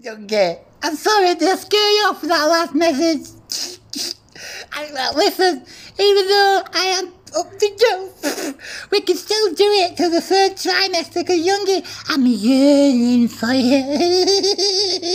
Okay. I'm sorry to scare you off with that last message. I, uh, listen, even though I am up to jump, we can still do it till the third trimester because Youngie, I'm yearning for you.